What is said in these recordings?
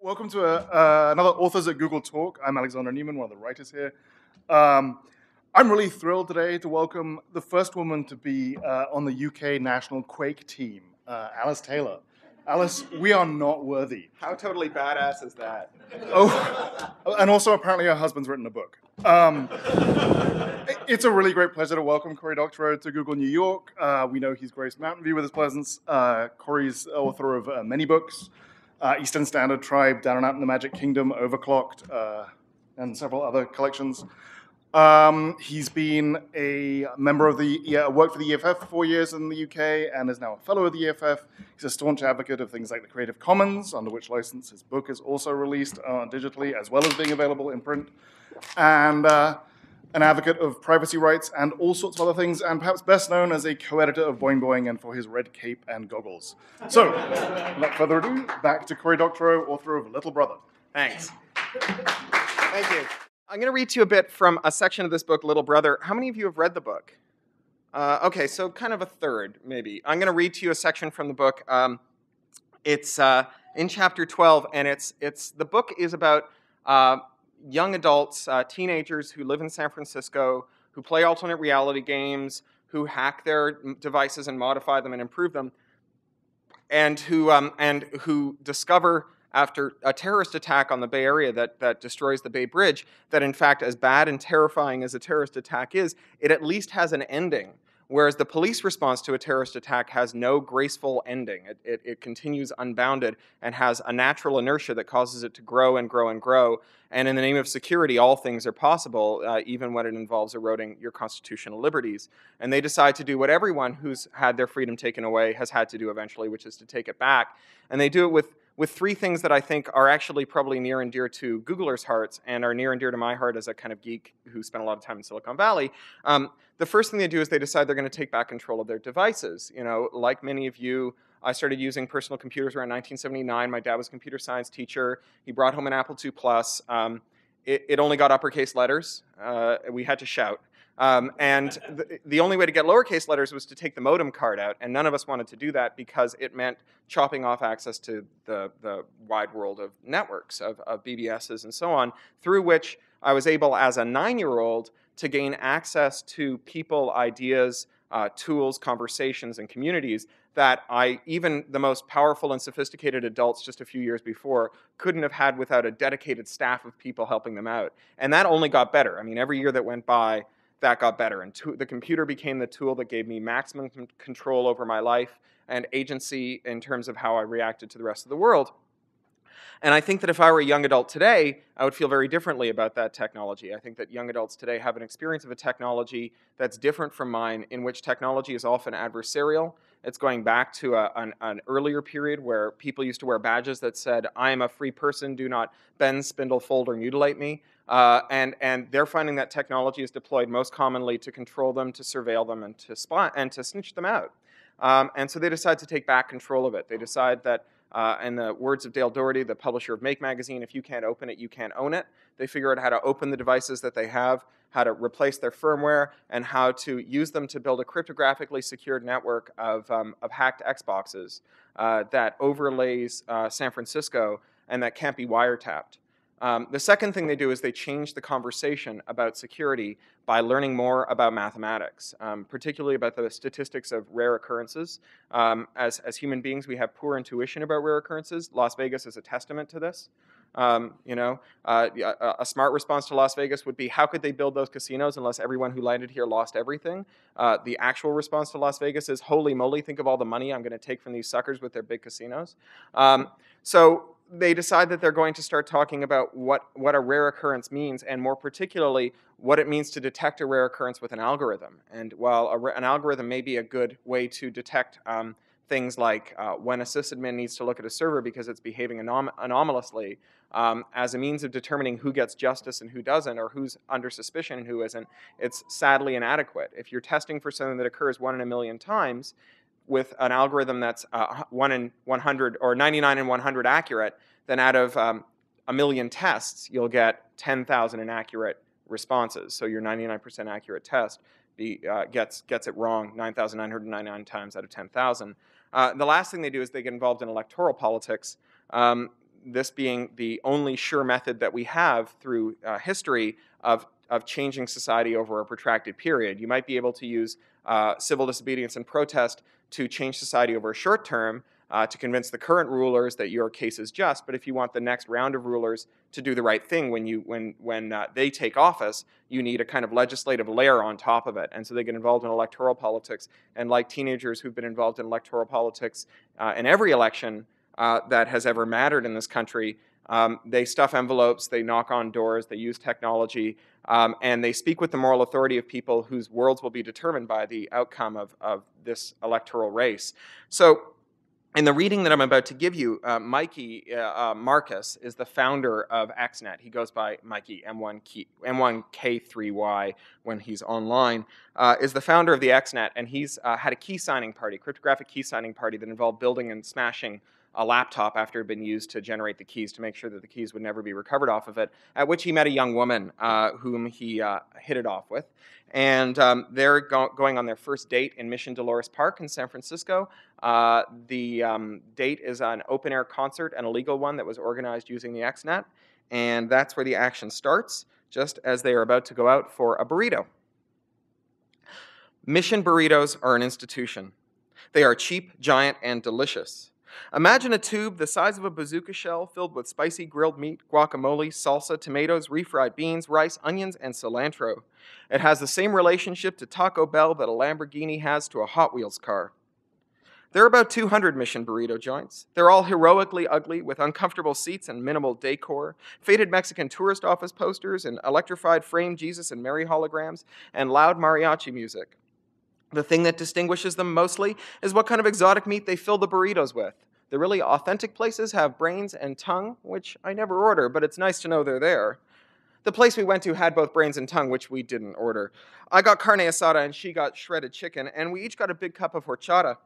Welcome to a, uh, another Authors at Google talk. I'm Alexander Newman, one of the writers here. Um, I'm really thrilled today to welcome the first woman to be uh, on the UK national Quake team, uh, Alice Taylor. Alice, we are not worthy. How totally badass is that? Oh, and also apparently her husband's written a book. Um, it's a really great pleasure to welcome Cory Doctorow to Google New York. Uh, we know he's graced Mountain View with his presence. Uh, Cory's author of uh, many books uh, Eastern Standard Tribe, Down and Out in the Magic Kingdom, Overclocked, uh, and several other collections. Um, he's been a member of the, yeah, worked for the EFF for four years in the UK and is now a fellow of the EFF. He's a staunch advocate of things like the Creative Commons, under which license his book is also released uh, digitally, as well as being available in print. And uh, an advocate of privacy rights and all sorts of other things, and perhaps best known as a co-editor of Boing Boing and for his red cape and goggles. So, without further ado, back to Cory Doctorow, author of Little Brother. Thanks. Thank you. I'm going to read to you a bit from a section of this book, Little Brother. How many of you have read the book? Uh, okay, so kind of a third, maybe. I'm going to read to you a section from the book. Um, it's uh, in chapter 12, and it's, it's the book is about uh, young adults, uh, teenagers who live in San Francisco, who play alternate reality games, who hack their devices and modify them and improve them, and who, um, and who discover after a terrorist attack on the Bay Area that, that destroys the Bay Bridge that, in fact, as bad and terrifying as a terrorist attack is, it at least has an ending whereas the police response to a terrorist attack has no graceful ending. It, it, it, continues unbounded and has a natural inertia that causes it to grow and grow and grow. And in the name of security, all things are possible, uh, even when it involves eroding your constitutional liberties. And they decide to do what everyone who's had their freedom taken away has had to do eventually, which is to take it back. And they do it with with three things that I think are actually probably near and dear to Googlers' hearts and are near and dear to my heart as a kind of geek who spent a lot of time in Silicon Valley. Um, the first thing they do is they decide they're going to take back control of their devices. You know, like many of you, I started using personal computers around 1979. My dad was a computer science teacher. He brought home an Apple II Plus. Um, it, it, only got uppercase letters. Uh, we had to shout. Um, and the, the, only way to get lowercase letters was to take the modem card out, and none of us wanted to do that because it meant chopping off access to the, the wide world of networks, of, of BBSs and so on, through which I was able, as a nine-year-old, to gain access to people, ideas, uh, tools, conversations, and communities that I, even the most powerful and sophisticated adults just a few years before, couldn't have had without a dedicated staff of people helping them out. And that only got better. I mean, every year that went by, that got better. And to, the computer became the tool that gave me maximum control over my life and agency in terms of how I reacted to the rest of the world. And I think that if I were a young adult today, I would feel very differently about that technology. I think that young adults today have an experience of a technology that's different from mine, in which technology is often adversarial. It's going back to a, an, an, earlier period where people used to wear badges that said, I am a free person, do not bend, spindle, fold, or mutilate me. Uh, and, and they're finding that technology is deployed most commonly to control them, to surveil them, and to spot and to snitch them out. Um, and so they decide to take back control of it. They decide that, uh, in the words of Dale Dougherty, the publisher of Make magazine, if you can't open it, you can't own it. They figure out how to open the devices that they have, how to replace their firmware, and how to use them to build a cryptographically secured network of, um, of hacked Xboxes uh, that overlays uh, San Francisco and that can't be wiretapped. Um, the second thing they do is they change the conversation about security by learning more about mathematics, um, particularly about the statistics of rare occurrences. Um, as, as human beings, we have poor intuition about rare occurrences. Las Vegas is a testament to this. Um, you know, uh, a, a, smart response to Las Vegas would be, how could they build those casinos unless everyone who landed here lost everything? Uh, the actual response to Las Vegas is, holy moly, think of all the money I'm going to take from these suckers with their big casinos. Um, so they decide that they're going to start talking about what, what a rare occurrence means, and more particularly, what it means to detect a rare occurrence with an algorithm. And while a, an algorithm may be a good way to detect um, things like uh, when a sysadmin needs to look at a server because it's behaving anom anomalously, um, as a means of determining who gets justice and who doesn't, or who's under suspicion and who isn't, it's sadly inadequate. If you're testing for something that occurs one in a million times, with an algorithm that's uh, 1 in 100 or 99 in 100 accurate, then out of um, a million tests, you'll get 10,000 inaccurate responses. So your 99% accurate test be, uh, gets, gets it wrong 9,999 times out of 10,000. Uh, the last thing they do is they get involved in electoral politics. Um, this being the only sure method that we have through uh, history of, of changing society over a protracted period. You might be able to use uh, civil disobedience and protest to change society over a short term, uh, to convince the current rulers that your case is just. But if you want the next round of rulers to do the right thing when you when when uh, they take office, you need a kind of legislative layer on top of it. And so they get involved in electoral politics. And like teenagers who've been involved in electoral politics uh, in every election uh, that has ever mattered in this country. Um, they stuff envelopes, they knock on doors, they use technology, um, and they speak with the moral authority of people whose worlds will be determined by the outcome of, of this electoral race. So in the reading that I'm about to give you, uh, Mikey uh, uh, Marcus is the founder of XNet. He goes by Mikey M1 M1K3Y when he's online. Uh, is the founder of the XNet, and he's uh, had a key signing party, cryptographic key signing party that involved building and smashing a laptop after it had been used to generate the keys to make sure that the keys would never be recovered off of it. At which he met a young woman uh, whom he hit it off with, and um, they're go- going on their first date in Mission Dolores Park in San Francisco. Uh, the um, date is an open air concert, an illegal one that was organized using the XNet, and that's where the action starts, just as they are about to go out for a burrito. Mission burritos are an institution. They are cheap, giant, and delicious. Imagine a tube the size of a bazooka shell filled with spicy grilled meat, guacamole, salsa, tomatoes, refried beans, rice, onions, and cilantro. It has the same relationship to Taco Bell that a Lamborghini has to a Hot Wheels car. There are about 200 Mission Burrito joints. They're all heroically ugly with uncomfortable seats and minimal decor, faded Mexican tourist office posters, and electrified framed Jesus and Mary holograms, and loud mariachi music. The thing that distinguishes them mostly is what kind of exotic meat they fill the burritos with. The really authentic places have brains and tongue, which I never order, but it's nice to know they're there. The place we went to had both brains and tongue, which we didn't order. I got carne asada and she got shredded chicken, and we each got a big cup of horchata.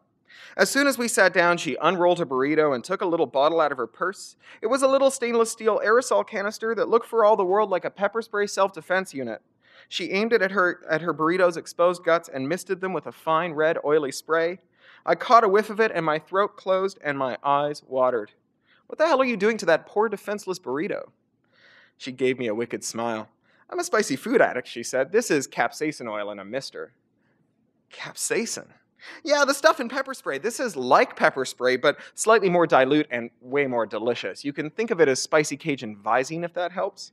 As soon as we sat down, she unrolled a burrito and took a little bottle out of her purse. It was a little stainless steel aerosol canister that looked for all the world like a pepper spray self defense unit. She aimed it at her, at her burrito's exposed guts and misted them with a fine red, oily spray. I caught a whiff of it and my throat closed and my eyes watered. What the hell are you doing to that poor defenseless burrito? She gave me a wicked smile. I'm a spicy food addict, she said. This is capsaicin oil in a mister. Capsaicin? Yeah, the stuff in pepper spray. This is like pepper spray, but slightly more dilute and way more delicious. You can think of it as spicy Cajun Visine if that helps.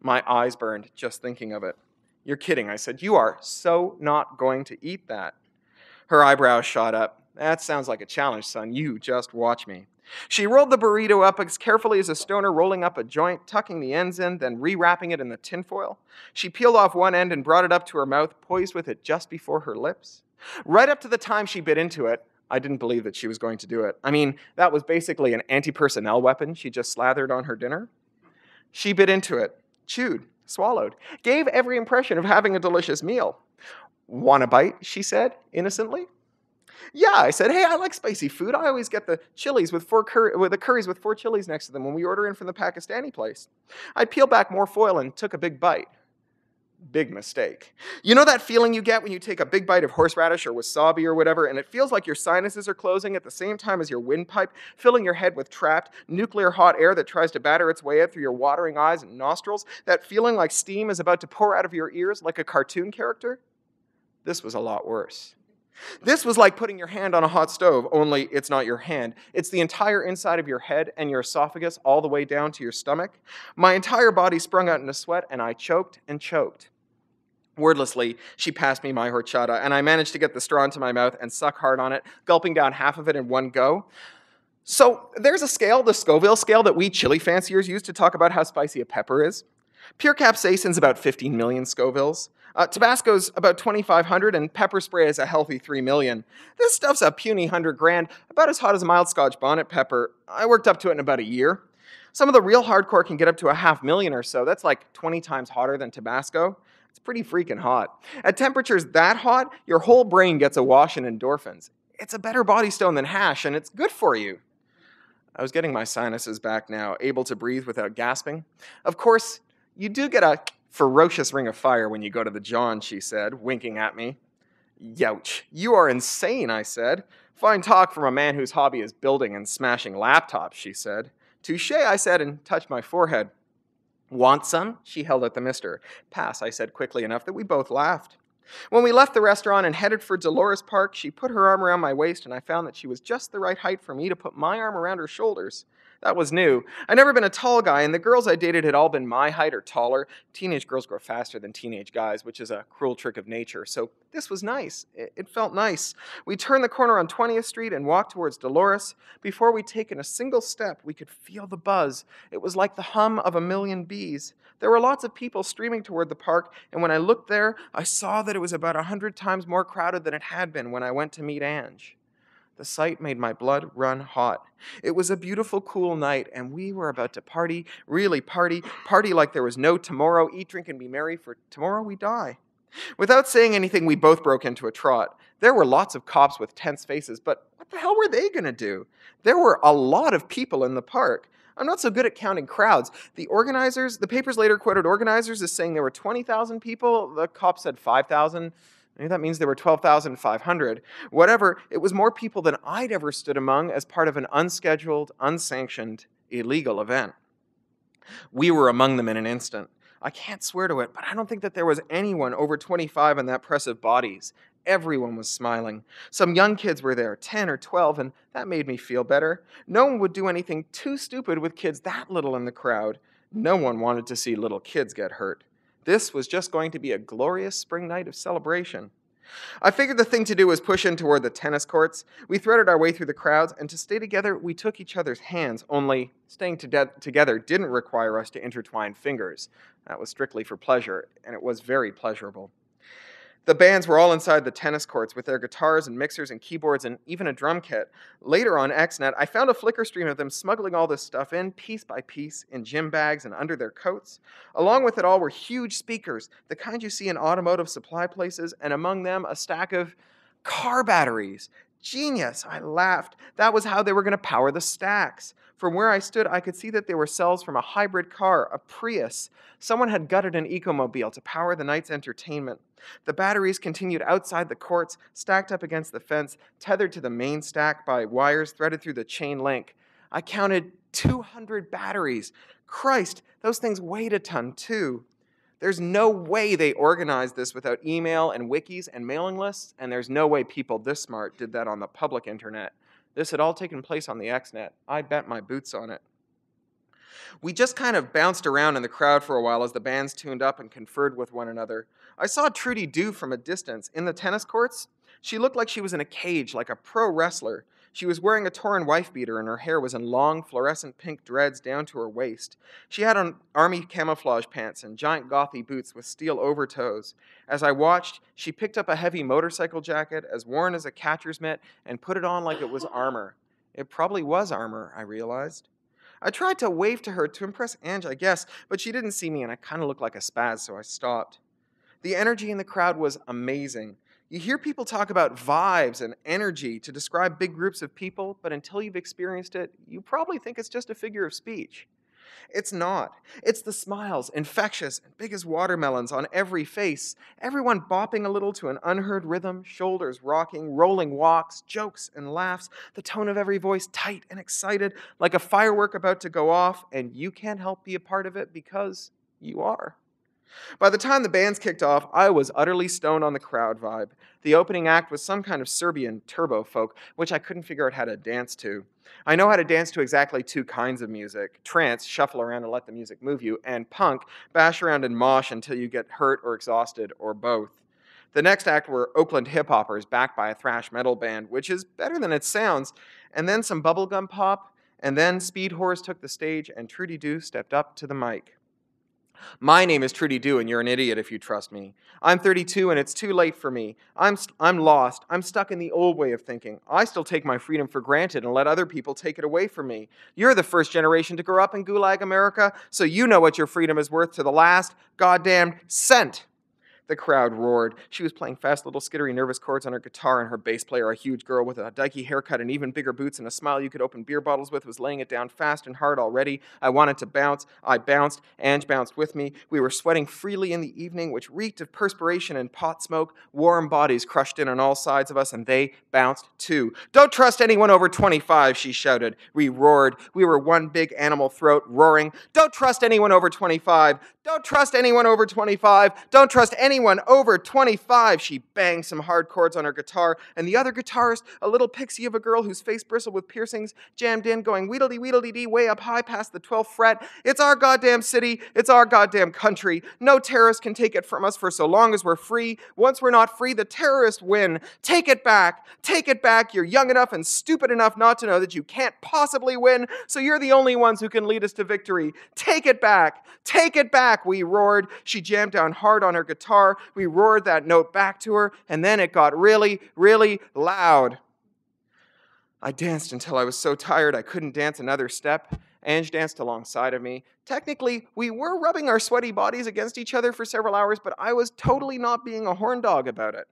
My eyes burned just thinking of it. You're kidding, I said. You are so not going to eat that. Her eyebrows shot up. That sounds like a challenge, son. You just watch me. She rolled the burrito up as carefully as a stoner rolling up a joint, tucking the ends in, then rewrapping it in the tinfoil. She peeled off one end and brought it up to her mouth, poised with it just before her lips. Right up to the time she bit into it, I didn't believe that she was going to do it. I mean, that was basically an anti personnel weapon she just slathered on her dinner. She bit into it, chewed, swallowed, gave every impression of having a delicious meal. Want a bite? she said, innocently. Yeah, I said, hey, I like spicy food. I always get the chilies with four cur- with the curries with four chilies next to them when we order in from the Pakistani place. I peeled back more foil and took a big bite. Big mistake. You know that feeling you get when you take a big bite of horseradish or wasabi or whatever, and it feels like your sinuses are closing at the same time as your windpipe, filling your head with trapped, nuclear hot air that tries to batter its way out through your watering eyes and nostrils? That feeling like steam is about to pour out of your ears like a cartoon character? This was a lot worse. This was like putting your hand on a hot stove, only it's not your hand. It's the entire inside of your head and your esophagus all the way down to your stomach. My entire body sprung out in a sweat, and I choked and choked. Wordlessly, she passed me my horchata, and I managed to get the straw into my mouth and suck hard on it, gulping down half of it in one go. So there's a scale, the Scoville scale, that we chili fanciers use to talk about how spicy a pepper is. Pure capsaicin's about 15 million Scovilles. Uh, Tabasco's about 2,500, and pepper spray is a healthy 3 million. This stuff's a puny 100 grand, about as hot as a mild Scotch bonnet pepper. I worked up to it in about a year. Some of the real hardcore can get up to a half million or so. That's like 20 times hotter than Tabasco. It's pretty freaking hot. At temperatures that hot, your whole brain gets a wash in endorphins. It's a better body stone than hash, and it's good for you. I was getting my sinuses back now, able to breathe without gasping. Of course, you do get a ferocious ring of fire when you go to the John, she said, winking at me. Youch, you are insane, I said. Fine talk from a man whose hobby is building and smashing laptops, she said. Touche, I said, and touched my forehead. Want some? She held out the mister. Pass, I said quickly enough that we both laughed. When we left the restaurant and headed for Dolores Park, she put her arm around my waist, and I found that she was just the right height for me to put my arm around her shoulders. That was new. I'd never been a tall guy, and the girls I dated had all been my height or taller. Teenage girls grow faster than teenage guys, which is a cruel trick of nature. So this was nice. It, felt nice. We turned the corner on 20th Street and walked towards Dolores. Before we'd taken a single step, we could feel the buzz. It was like the hum of a million bees. There were lots of people streaming toward the park, and when I looked there, I saw that it was about a hundred times more crowded than it had been when I went to meet Ange. The sight made my blood run hot. It was a beautiful, cool night, and we were about to party, really party, party like there was no tomorrow, eat, drink, and be merry, for tomorrow we die. Without saying anything, we both broke into a trot. There were lots of cops with tense faces, but what the hell were they going to do? There were a lot of people in the park. I'm not so good at counting crowds. The organizers, the papers later quoted organizers as saying there were 20,000 people. The cops said 5,000. Maybe that means there were 12,500. Whatever, it was more people than I'd ever stood among as part of an unscheduled, unsanctioned, illegal event. We were among them in an instant. I can't swear to it, but I don't think that there was anyone over 25 in that press of bodies. Everyone was smiling. Some young kids were there, 10 or 12, and that made me feel better. No one would do anything too stupid with kids that little in the crowd. No one wanted to see little kids get hurt. This was just going to be a glorious spring night of celebration. I figured the thing to do was push in toward the tennis courts. We threaded our way through the crowds, and to stay together, we took each other's hands, only staying to de- together didn't require us to intertwine fingers. That was strictly for pleasure, and it was very pleasurable. The bands were all inside the tennis courts with their guitars and mixers and keyboards and even a drum kit. Later on XNet, I found a Flickr stream of them smuggling all this stuff in piece by piece in gym bags and under their coats. Along with it all were huge speakers, the kind you see in automotive supply places, and among them a stack of car batteries. Genius, I laughed. That was how they were going to power the stacks. From where I stood, I could see that they were cells from a hybrid car, a Prius. Someone had gutted an ecomobile to power the night's entertainment. The batteries continued outside the courts, stacked up against the fence, tethered to the main stack by wires threaded through the chain link. I counted 200 batteries. Christ, those things weighed a ton too. There's no way they organized this without email and wikis and mailing lists, and there's no way people this smart did that on the public internet. This had all taken place on the XNet. I bet my boots on it. We just kind of bounced around in the crowd for a while as the bands tuned up and conferred with one another. I saw Trudy Doo from a distance in the tennis courts. She looked like she was in a cage, like a pro wrestler. She was wearing a torn wife beater, and her hair was in long, fluorescent pink dreads down to her waist. She had on army camouflage pants and giant gothy boots with steel overtoes. As I watched, she picked up a heavy motorcycle jacket, as worn as a catcher's mitt, and put it on like it was armor. It probably was armor, I realized. I tried to wave to her to impress Ange, I guess, but she didn't see me and I kind of looked like a spaz, so I stopped. The energy in the crowd was amazing. You hear people talk about vibes and energy to describe big groups of people, but until you've experienced it, you probably think it's just a figure of speech. It's not. It's the smiles, infectious and big as watermelons on every face, everyone bopping a little to an unheard rhythm, shoulders rocking, rolling walks, jokes and laughs, the tone of every voice tight and excited, like a firework about to go off, and you can't help be a part of it because you are. By the time the bands kicked off, I was utterly stoned on the crowd vibe. The opening act was some kind of Serbian turbo folk, which I couldn't figure out how to dance to. I know how to dance to exactly two kinds of music trance, shuffle around and let the music move you, and punk, bash around and mosh until you get hurt or exhausted, or both. The next act were Oakland hip hoppers backed by a thrash metal band, which is better than it sounds, and then some bubblegum pop, and then Speedwhores took the stage and Trudy Doo stepped up to the mic. My name is Trudy Doo, and you're an idiot if you trust me. I'm 32, and it's too late for me. I'm, I'm lost. I'm stuck in the old way of thinking. I still take my freedom for granted and let other people take it away from me. You're the first generation to grow up in Gulag America, so you know what your freedom is worth to the last goddamn cent. The crowd roared. She was playing fast little skittery nervous chords on her guitar, and her bass player, a huge girl with a dykey haircut and even bigger boots and a smile you could open beer bottles with, was laying it down fast and hard already. I wanted to bounce. I bounced. Ange bounced with me. We were sweating freely in the evening, which reeked of perspiration and pot smoke. Warm bodies crushed in on all sides of us, and they bounced too. Don't trust anyone over 25, she shouted. We roared. We were one big animal throat roaring. Don't trust anyone over 25. Don't trust anyone over 25. Don't trust anyone over 25. She banged some hard chords on her guitar, and the other guitarist, a little pixie of a girl whose face bristled with piercings, jammed in, going wheedledee wheedledee dee way up high past the 12th fret. It's our goddamn city. It's our goddamn country. No terrorist can take it from us for so long as we're free. Once we're not free, the terrorists win. Take it back. Take it back. You're young enough and stupid enough not to know that you can't possibly win, so you're the only ones who can lead us to victory. Take it back. Take it back back, we roared. She jammed down hard on her guitar. We roared that note back to her, and then it got really, really loud. I danced until I was so tired I couldn't dance another step. Ange danced alongside of me. Technically, we were rubbing our sweaty bodies against each other for several hours, but I was totally not being a horn dog about it.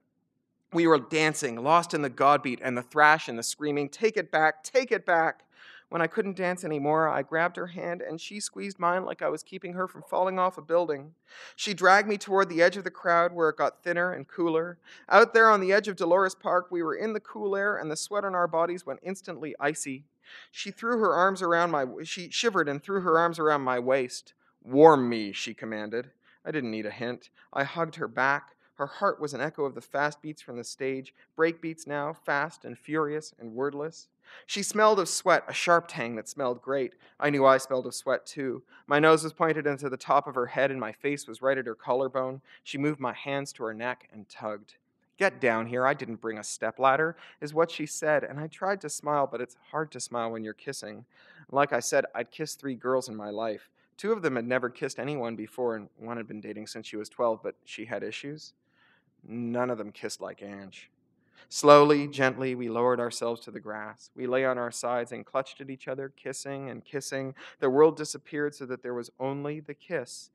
We were dancing, lost in the God beat and the thrash and the screaming, take it back, take it back. When I couldn't dance anymore, I grabbed her hand and she squeezed mine like I was keeping her from falling off a building. She dragged me toward the edge of the crowd where it got thinner and cooler. Out there on the edge of Dolores Park, we were in the cool air and the sweat on our bodies went instantly icy. She threw her arms around my she shivered and threw her arms around my waist. "Warm me," she commanded. I didn't need a hint. I hugged her back. Her heart was an echo of the fast beats from the stage, break beats now, fast and furious and wordless. She smelled of sweat, a sharp tang that smelled great. I knew I smelled of sweat too. My nose was pointed into the top of her head, and my face was right at her collarbone. She moved my hands to her neck and tugged. Get down here, I didn't bring a stepladder, is what she said, and I tried to smile, but it's hard to smile when you're kissing. Like I said, I'd kissed three girls in my life. Two of them had never kissed anyone before, and one had been dating since she was 12, but she had issues. None of them kissed like Ange. Slowly, gently, we lowered ourselves to the grass. We lay on our sides and clutched at each other, kissing and kissing. The world disappeared so that there was only the kiss.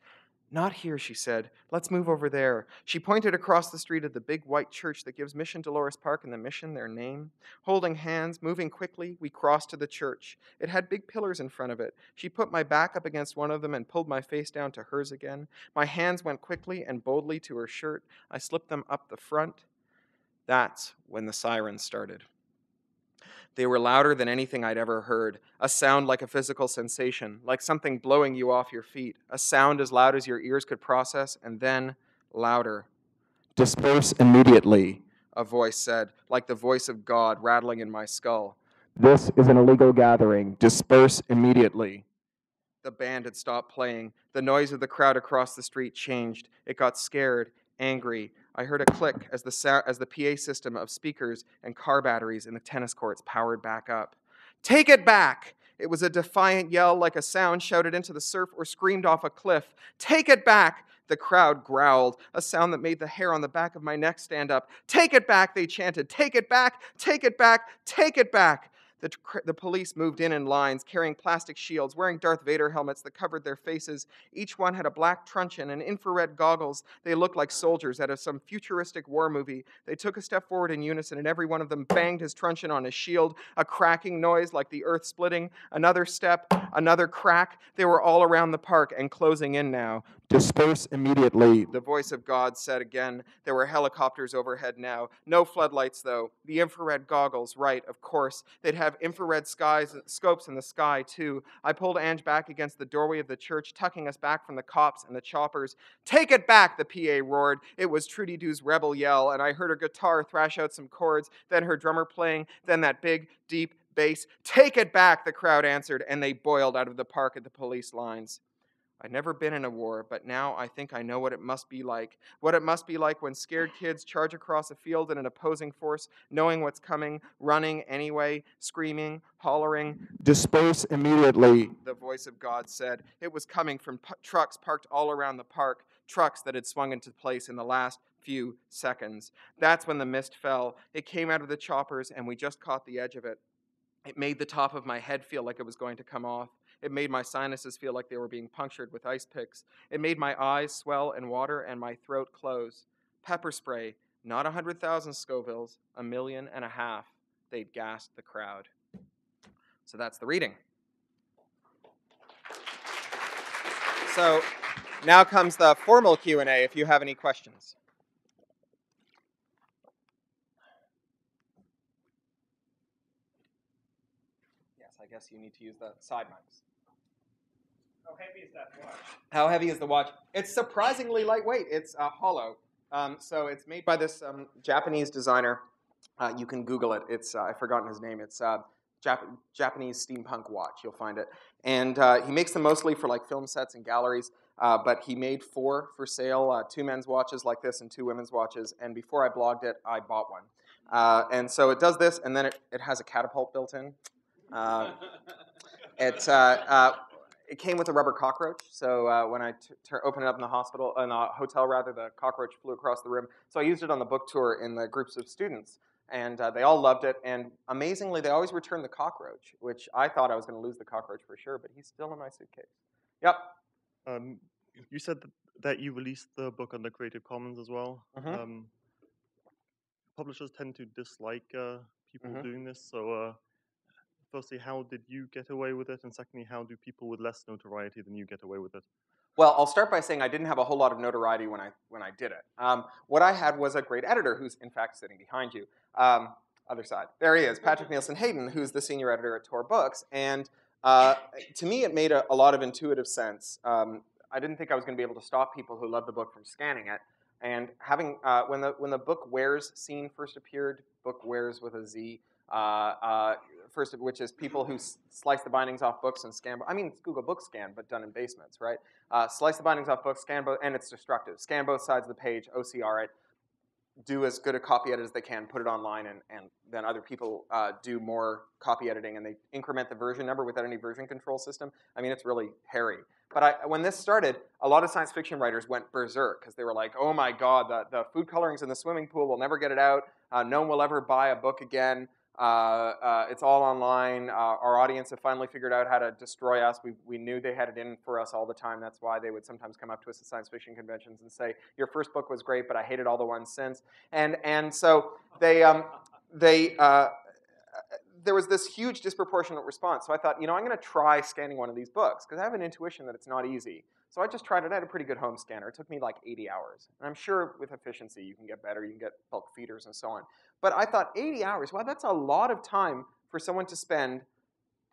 Not here, she said. Let's move over there. She pointed across the street at the big white church that gives Mission Dolores Park and the mission their name. Holding hands, moving quickly, we crossed to the church. It had big pillars in front of it. She put my back up against one of them and pulled my face down to hers again. My hands went quickly and boldly to her shirt. I slipped them up the front. That's when the sirens started. They were louder than anything I'd ever heard, a sound like a physical sensation, like something blowing you off your feet, a sound as loud as your ears could process, and then louder. Disperse immediately, a voice said, like the voice of God rattling in my skull. This is an illegal gathering. Disperse immediately. The band had stopped playing. The noise of the crowd across the street changed. It got scared, angry, I heard a click as the, as the PA system of speakers and car batteries in the tennis courts powered back up. Take it back! It was a defiant yell like a sound shouted into the surf or screamed off a cliff. Take it back! The crowd growled, a sound that made the hair on the back of my neck stand up. Take it back, they chanted. Take it back, take it back, take it back. The, the police moved in in lines, carrying plastic shields, wearing Darth Vader helmets that covered their faces. Each one had a black truncheon and infrared goggles. They looked like soldiers out of some futuristic war movie. They took a step forward in unison, and every one of them banged his truncheon on his shield, a cracking noise like the earth splitting. Another step, another crack. They were all around the park and closing in now. Disperse immediately, the voice of God said again. There were helicopters overhead now. No floodlights, though. The infrared goggles, right, of course. They'd have infrared skies, scopes in the sky, too. I pulled Ange back against the doorway of the church, tucking us back from the cops and the choppers. Take it back, the PA roared. It was Trudy Doo's rebel yell, and I heard her guitar thrash out some chords, then her drummer playing, then that big, deep bass. Take it back, the crowd answered, and they boiled out of the park at the police lines. I'd never been in a war, but now I think I know what it must be like. What it must be like when scared kids charge across a field in an opposing force, knowing what's coming, running anyway, screaming, hollering. Disperse immediately, the voice of God said. It was coming from p- trucks parked all around the park, trucks that had swung into place in the last few seconds. That's when the mist fell. It came out of the choppers, and we just caught the edge of it. It made the top of my head feel like it was going to come off. It made my sinuses feel like they were being punctured with ice picks. It made my eyes swell and water and my throat close. Pepper spray, not a hundred thousand Scovilles, a million and a half. They'd gassed the crowd. So that's the reading. So now comes the formal Q&A if you have any questions. Yes, I guess you need to use the side mics. How heavy is that watch? How heavy is the watch? It's surprisingly lightweight. It's uh, hollow. Um, so it's made by this um, Japanese designer. Uh, you can Google it. It's uh, I've forgotten his name. It's uh, Jap- Japanese steampunk watch. You'll find it. And uh, he makes them mostly for like film sets and galleries. Uh, but he made four for sale: uh, two men's watches like this and two women's watches. And before I blogged it, I bought one. and so it does this, and then it, it has a catapult built in. it it came with a rubber cockroach. So uh, when I opened it up in the hospital, in the hotel rather, the cockroach flew across the room. So I used it on the book tour in the groups of students, and uh, they all loved it. And amazingly, they always returned the cockroach, which I thought I was going to lose the cockroach for sure, but he's still in my suitcase. Yep. Um, you said that, you released the book under Creative Commons as well. Mhm. Um, publishers tend to dislike uh, people Mhm. doing this. So, uh, firstly, how did you get away with it? And secondly, how do people with less notoriety than you get away with it? Well, I'll start by saying I didn't have a whole lot of notoriety when I when I did it. Um, what I had was a great editor, who's in fact sitting behind you. Um, other side, there he is, Patrick Nielsen Hayden, who's the senior editor at Tor Books. And uh, to me, it made a, a lot of intuitive sense. Um, I didn't think I was going to be able to stop people who loved the book from scanning it. And having uh, when the when the book warez scene first appeared, book warez with a Z. Uh, uh, first of which is people who slice the bindings off books and scan. I mean, it's Google Book Scan, but done in basements, right? Uh, slice the bindings off books, scan both, and it's destructive. Scan both sides of the page, OCR it, do as good a copy edit as they can, put it online, and, and then other people uh, do more copy editing, and they increment the version number without any version control system. I mean, it's really hairy. But I, when this started, a lot of science fiction writers went berserk because they were like, "Oh my God, the, the food colorings in the swimming pool will never get it out. Uh, no one will ever buy a book again. Uh, uh, it's all online. Uh, our audience have finally figured out how to destroy us. We, we knew they had it in for us all the time. That's why they would sometimes come up to us at science fiction conventions and say, "Your first book was great, but I hated all the ones since." And and so they um, they uh, there was this huge disproportionate response. So I thought, you know, I'm going to try scanning one of these books because I have an intuition that it's not easy. So I just tried it. I had a pretty good home scanner. It took me like 80 hours. And I'm sure with efficiency you can get better. You can get bulk feeders and so on. But I thought 80 hours. Wow, that's a lot of time for someone to spend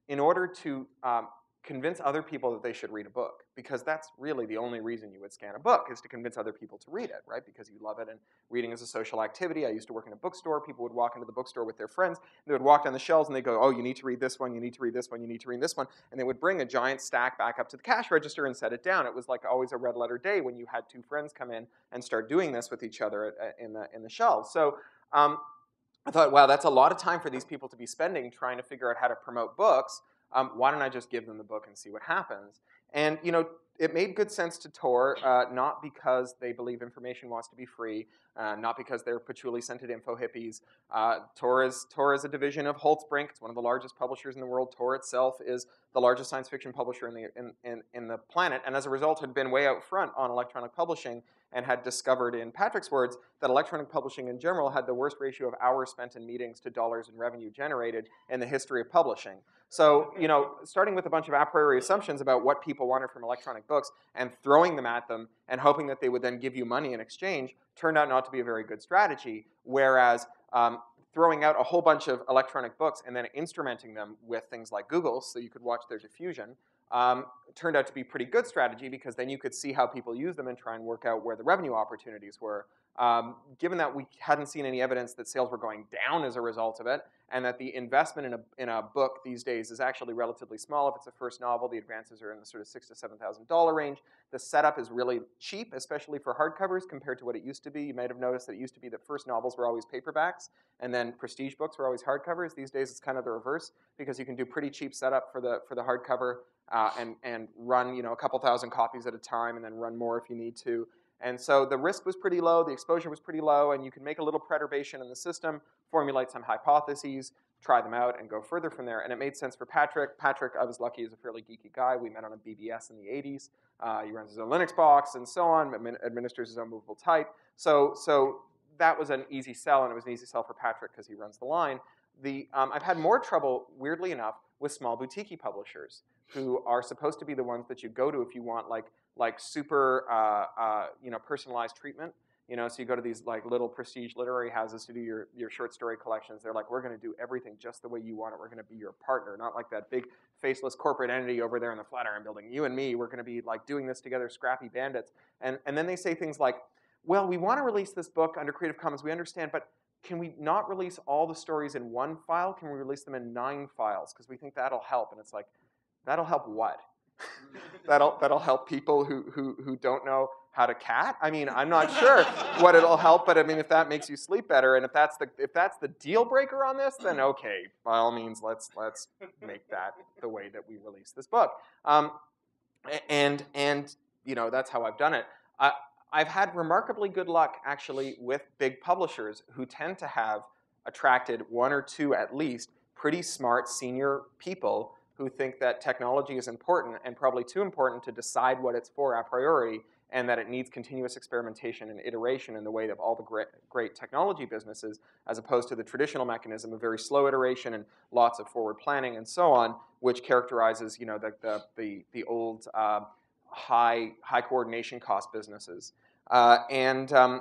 in order to um, convince other people that they should read a book because that's really the only reason you would scan a book is to convince other people to read it right? Because you love it and reading is a social activity. I used to work in a bookstore. People would walk into the bookstore with their friends they would walk down the shelves and they'd go oh you need to read this one you need to read this one you need to read this one and they would bring a giant stack back up to the cash register and set it down. It was like always a red letter day when you had two friends come in and start doing this with each other at- in the, in the shelves. So um, I thought, wow, that's a lot of time for these people to be spending trying to figure out how to promote books. Um, why don't I just give them the book and see what happens? And you know, it made good sense to Tor, uh, not because they believe information wants to be free, uh, not because they're patchouli scented info hippies. Uh, Tor is Tor is a division of Holtzbrinck. It's one of the largest publishers in the world. Tor itself is the largest science fiction publisher in the in, in, in the planet, and as a result, had been way out front on electronic publishing and had discovered, in Patrick's words, that electronic publishing in general had the worst ratio of hours spent in meetings to dollars in revenue generated in the history of publishing. So, you know, starting with a bunch of a priori assumptions about what people wanted from electronic books and throwing them at them and hoping that they would then give you money in exchange turned out not to be a very good strategy. Whereas um, throwing out a whole bunch of electronic books and then instrumenting them with things like Google so you could watch their diffusion um, turned out to be pretty good strategy because then you could see how people use them and try and work out where the revenue opportunities were. Um, given that we hadn't seen any evidence that sales were going down as a result of it, and that the investment in a, in a book these days is actually relatively small. If it's a first novel, the advances are in the sort of six to seven thousand dollar range. The setup is really cheap, especially for hardcovers compared to what it used to be. You might have noticed that it used to be that first novels were always paperbacks, and then prestige books were always hardcovers. These days, it's kind of the reverse because you can do pretty cheap setup for the for the hardcover uh, and and run you know a couple thousand copies at a time, and then run more if you need to. And so the risk was pretty low, the exposure was pretty low, and you can make a little perturbation in the system, formulate some hypotheses, try them out and go further from there. And it made sense for Patrick. Patrick, I was lucky, is a fairly geeky guy. We met on a BBS in the 80s. Uh, he runs his own Linux box and so on, administers his own movable type. So, so that was an easy sell, and it was an easy sell for Patrick because he runs the line. The, um, I've had more trouble, weirdly enough, with small boutique publishers who are supposed to be the ones that you go to if you want like like super uh, uh, you know personalized treatment. You know, so you go to these like little prestige literary houses to do your, your short story collections. They're like, we're going to do everything just the way you want it. We're going to be your partner, not like that big faceless corporate entity over there in the Flatiron building. You and me, we're going to be like doing this together, scrappy bandits. And and then they say things like, well, we want to release this book under Creative Commons. We understand, but can we not release all the stories in one file? Can we release them in nine files? Because we think that'll help. And it's like, that'll help what? that'll that'll help people who who who don't know how to cat. I mean, I'm not sure what it'll help, but I mean, if that makes you sleep better, and if that's the if that's the deal breaker on this, then okay, by all means, let's let's make that the way that we release this book. Um, and and you know that's how I've done it. I, I've had remarkably good luck actually with big publishers who tend to have attracted one or two at least pretty smart senior people who think that technology is important and probably too important to decide what it's for a priori and that it needs continuous experimentation and iteration in the way of all the great, great technology businesses, as opposed to the traditional mechanism of very slow iteration and lots of forward planning and so on, which characterizes you know, the, the, the, the old uh, high, high coordination cost businesses. Uh, and um,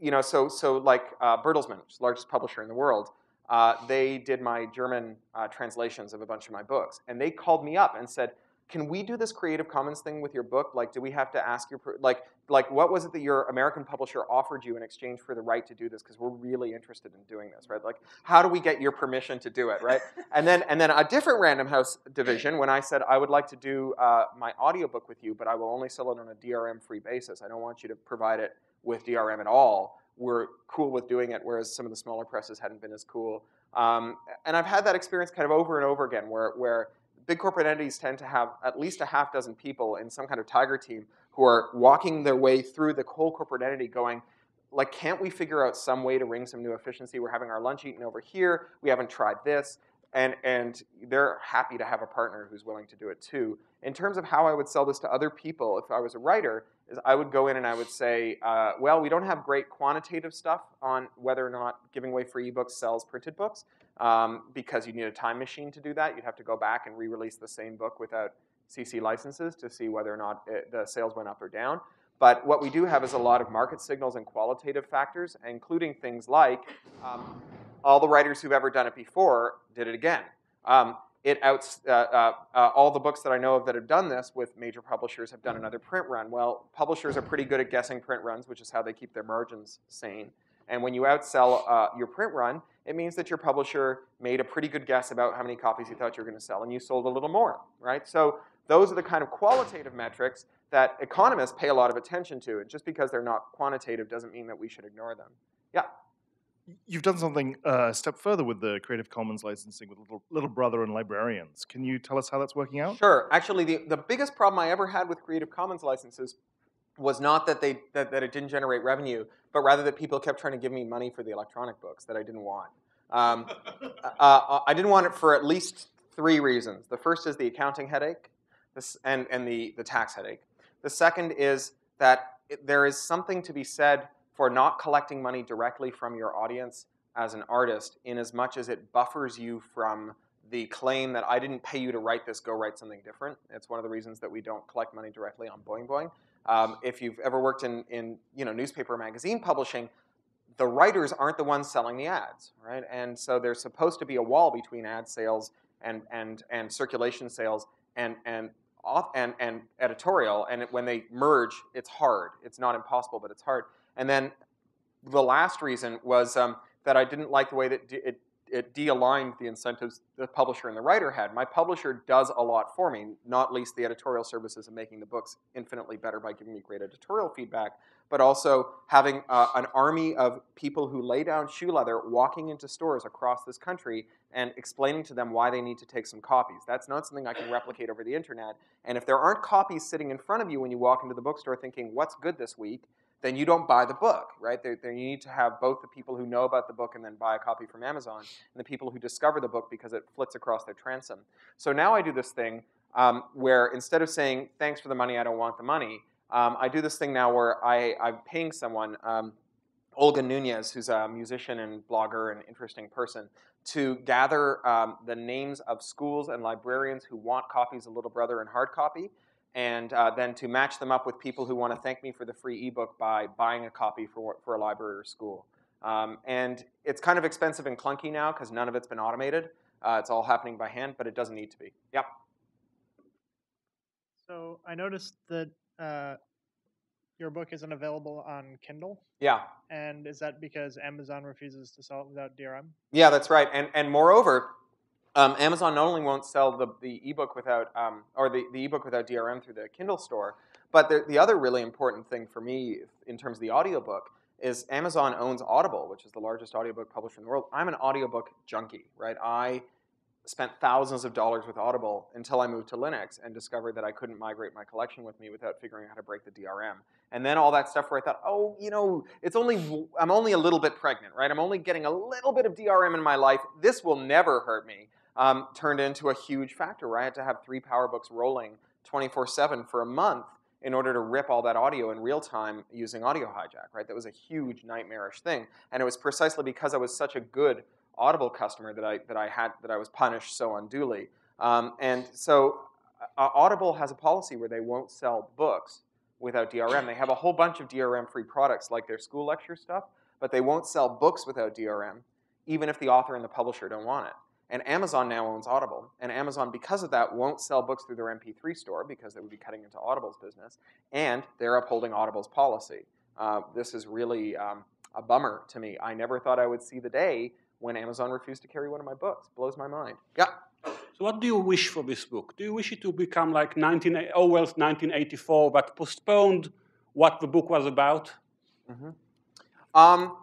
you know, so, so like uh, Bertelsmann, which is the largest publisher in the world, uh, they did my German uh, translations of a bunch of my books. And they called me up and said, can we do this Creative Commons thing with your book? Like, do we have to ask your, like, like what was it that your American publisher offered you in exchange for the right to do this? Because we're really interested in doing this, right? Like, how do we get your permission to do it, right? and then, and then a different Random House division, when I said I would like to do uh, my audiobook with you, but I will only sell it on a DRM-free basis. I don't want you to provide it with DRM at all were cool with doing it, whereas some of the smaller presses hadn't been as cool. Um, and I've had that experience kind of over and over again, where, where big corporate entities tend to have at least a half dozen people in some kind of tiger team who are walking their way through the whole corporate entity going, like, can't we figure out some way to wring some new efficiency? We're having our lunch eaten over here. We haven't tried this. And, and they're happy to have a partner who's willing to do it too. In terms of how I would sell this to other people if I was a writer, is I would go in and I would say, uh, well, we don't have great quantitative stuff on whether or not giving away free ebooks sells printed books um, because you need a time machine to do that. You'd have to go back and re-release the same book without CC licenses to see whether or not it, the sales went up or down. But what we do have is a lot of market signals and qualitative factors, including things like um, all the writers who've ever done it before did it again. Um, it outs, uh, uh, uh, all the books that I know of that have done this with major publishers have done another print run. Well, publishers are pretty good at guessing print runs, which is how they keep their margins sane. And when you outsell uh, your print run, it means that your publisher made a pretty good guess about how many copies you thought you were going to sell, and you sold a little more, right? So those are the kind of qualitative metrics that economists pay a lot of attention to. And just because they're not quantitative doesn't mean that we should ignore them. Yeah. You've done something uh, a step further with the Creative Commons licensing with Little, Little Brother and librarians. Can you tell us how that's working out? Sure. Actually, the, the biggest problem I ever had with Creative Commons licenses was not that they that, that it didn't generate revenue, but rather that people kept trying to give me money for the electronic books that I didn't want. Um, uh, uh, I didn't want it for at least three reasons. The first is the accounting headache, this, and and the the tax headache. The second is that it, there is something to be said for not collecting money directly from your audience as an artist in as much as it buffers you from the claim that I didn't pay you to write this, go write something different. It's one of the reasons that we don't collect money directly on Boing Boing. Um, if you've ever worked in, in you know, newspaper magazine publishing, the writers aren't the ones selling the ads, right? And so there's supposed to be a wall between ad sales and, and, and circulation sales and, and, and, and editorial. And when they merge, it's hard. It's not impossible, but it's hard. And then the last reason was um, that I didn't like the way that it, it de-aligned the incentives the publisher and the writer had. My publisher does a lot for me, not least the editorial services of making the books infinitely better by giving me great editorial feedback, but also having uh, an army of people who lay down shoe leather walking into stores across this country and explaining to them why they need to take some copies. That's not something I can replicate over the internet. And if there aren't copies sitting in front of you when you walk into the bookstore thinking, what's good this week, then you don't buy the book, right? There, there, you need to have both the people who know about the book and then buy a copy from Amazon, and the people who discover the book because it flits across their transom. So now I do this thing um, where instead of saying, thanks for the money, I don't want the money, um, I do this thing now where I, I'm paying someone, um, Olga Nunes, who's a musician and blogger and interesting person, to gather um, the names of schools and librarians who want copies of Little Brother in hard copy, and uh, then to match them up with people who want to thank me for the free ebook by buying a copy for, for a library or school. Um, and it's kind of expensive and clunky now because none of it's been automated. Uh, it's all happening by hand, but it doesn't need to be. Yep. So I noticed that uh, your book isn't available on Kindle. Yeah. And is that because Amazon refuses to sell it without DRM? Yeah, that's right. And and moreover, um, Amazon not only won't sell the, the ebook without um, or the, the ebook without DRM through the Kindle store, but the, the other really important thing for me in terms of the audiobook is Amazon owns Audible, which is the largest audiobook publisher in the world. I'm an audiobook junkie, right? I spent thousands of dollars with Audible until I moved to Linux and discovered that I couldn't migrate my collection with me without figuring out how to break the DRM. And then all that stuff where I thought, oh, you know, it's only I'm only a little bit pregnant, right? I'm only getting a little bit of DRM in my life. This will never hurt me. Um, turned into a huge factor where I had to have three PowerBooks rolling 24/7 for a month in order to rip all that audio in real time using Audio Hijack, right? That was a huge nightmarish thing, and it was precisely because I was such a good Audible customer that I that I had that I was punished so unduly. Um, and so uh, Audible has a policy where they won't sell books without DRM. They have a whole bunch of DRM-free products like their school lecture stuff, but they won't sell books without DRM, even if the author and the publisher don't want it. And Amazon now owns Audible, and Amazon, because of that, won't sell books through their MP3 store because they would be cutting into Audible's business, and they're upholding Audible's policy. Uh, this is really um, a bummer to me. I never thought I would see the day when Amazon refused to carry one of my books. Blows my mind. Yeah. So what do you wish for this book? Do you wish it to become like 19, Orwell's 1984 that postponed what the book was about? Mm-hmm. Um,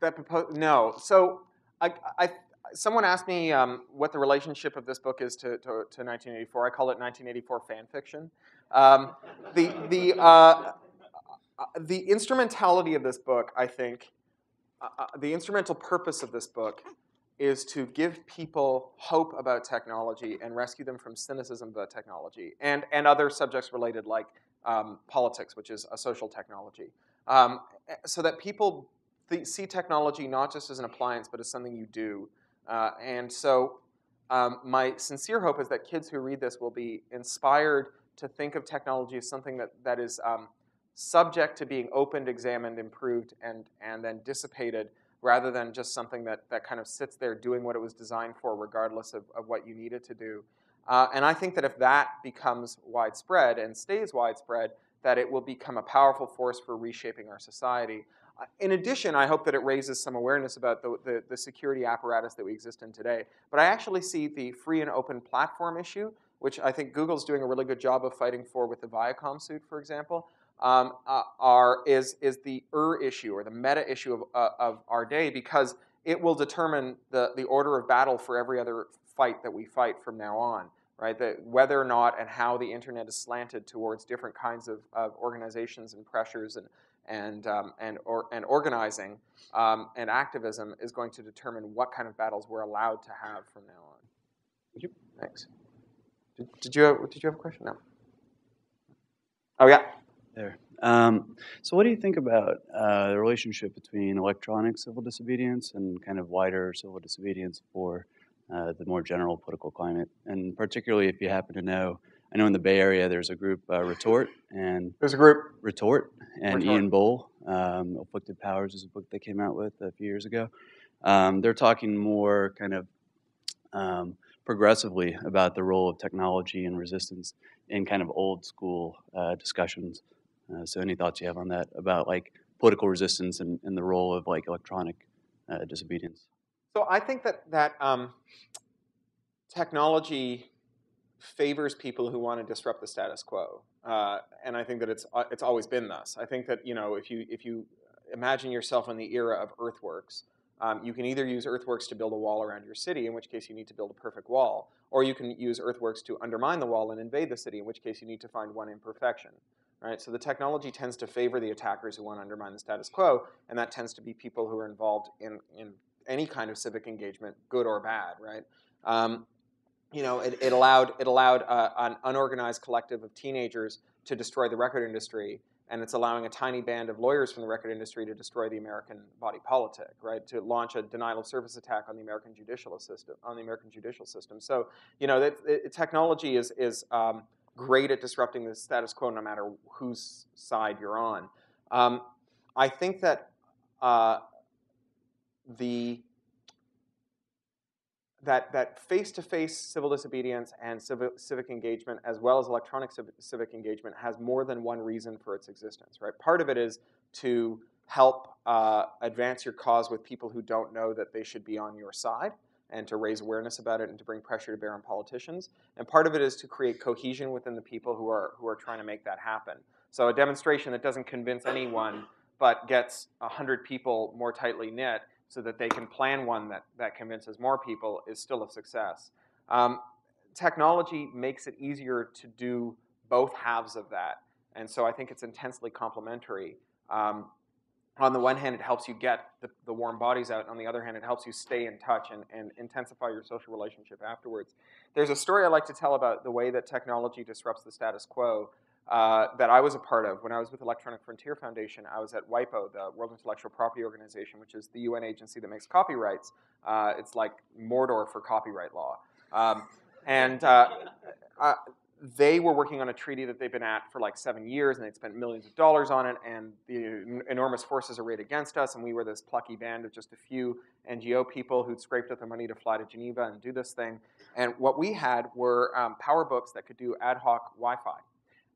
that no. So I, I, someone asked me um, what the relationship of this book is to, to, to 1984. I call it 1984 fan fiction. Um, the, the, uh, the instrumentality of this book, I think, uh, uh, the instrumental purpose of this book is to give people hope about technology and rescue them from cynicism about technology and, and other subjects related like um, politics, which is a social technology. Um, eh, so that people see technology not just as an appliance, but as something you do. Uh, and so um, my sincere hope is that kids who read this will be inspired to think of technology as something that, that is um, subject to being opened, examined, improved, and, and then dissipated rather than just something that, that kind of sits there doing what it was designed for regardless of, of what you need it to do. Uh, and I think that if that becomes widespread and stays widespread, that it will become a powerful force for reshaping our society. In addition, I hope that it raises some awareness about the, the, the, security apparatus that we exist in today. But I actually see the free and open platform issue, which I think Google's doing a really good job of fighting for with the Viacom suit, for example um, uh, are, is, is the er issue or the meta issue of, uh, of our day because it will determine the, the order of battle for every other fight that we fight from now on, right? That whether or not and how the internet is slanted towards different kinds of, of organizations and pressures and, and, um, and, or, and organizing um, and activism is going to determine what kind of battles we're allowed to have from now on. Thanks. Did, did, you, have, did you have a question? No. Oh, yeah there. Um, so, what do you think about uh, the relationship between electronic civil disobedience and kind of wider civil disobedience for uh, the more general political climate? And particularly if you happen to know, I know in the Bay Area there's a group, uh, Retort, and there's a group, Retort, and Retort. Iain Boal, um, Afflicted Powers is a book they came out with a few years ago. Um, they're talking more kind of um, progressively about the role of technology and resistance in kind of old school uh, discussions. Uh, so, any thoughts you have on that about like political resistance and, and the role of like electronic uh, disobedience? So, I think that that um, technology favors people who want to disrupt the status quo, uh, and I think that it's uh, it's always been thus. I think that you know if you if you imagine yourself in the era of earthworks. Um, you can either use earthworks to build a wall around your city, in which case you need to build a perfect wall, or you can use earthworks to undermine the wall and invade the city, in which case you need to find one imperfection. right? So the technology tends to favor the attackers who want to undermine the status quo, and that tends to be people who are involved in, in any kind of civic engagement, good or bad, right? Um, you know, it, it allowed it allowed uh, an unorganized collective of teenagers to destroy the record industry, and it's allowing a tiny band of lawyers from the record industry to destroy the American body politic, right? To launch a denial of service attack on the American judicial system, on the American judicial system. So, you know, that, it, technology is is um, great at disrupting the status quo, no matter whose side you're on. Um, I think that uh, the that that face-to-face civil disobedience and civic, civic engagement, as well as electronic civic, civic, engagement, has more than one reason for its existence. Right. Part of it is to help uh, advance your cause with people who don't know that they should be on your side, and to raise awareness about it and to bring pressure to bear on politicians. And part of it is to create cohesion within the people who are who are trying to make that happen. So a demonstration that doesn't convince anyone but gets 100 people more tightly knit so that they can plan one that, that convinces more people is still a success. Um, technology makes it easier to do both halves of that. And so I think it's intensely complementary. Um, on the one hand, it helps you get the, the, warm bodies out. On the other hand, it helps you stay in touch and, and intensify your social relationship afterwards. There's a story I like to tell about the way that technology disrupts the status quo uh, that I was a part of when I was with Electronic Frontier Foundation. I was at WIPO, the World Intellectual Property Organization, which is the UN agency that makes copyrights. Uh, it's like Mordor for copyright law. Um, and uh, uh, they were working on a treaty that they've been at for like seven years, and they'd spent millions of dollars on it, and the enormous forces arrayed against us, and we were this plucky band of just a few NGO people who'd scraped up the money to fly to Geneva and do this thing. And what we had were um, PowerBooks that could do ad hoc Wi-Fi.